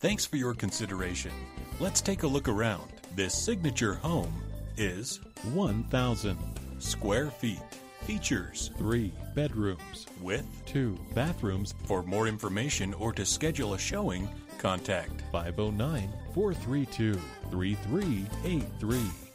Thanks for your consideration. Let's take a look around. This signature home is 1,000. square feet. Features Three bedrooms, with. two bathrooms, For more information or to schedule a showing, contact 509 432 3383.